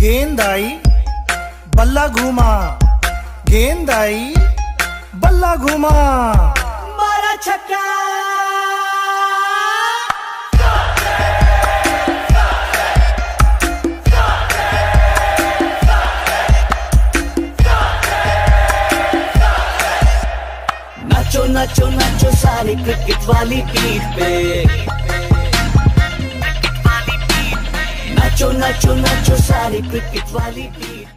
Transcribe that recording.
गेंद आई बल्ला घूमा। गेंद आई बल्ला घूमा। मारा छक्का। नाचो नाचो नाचो सारे क्रिकेट वाली पीठ पे। नाचो नाचो नाचो सारे क्रिकेट वाली पीठ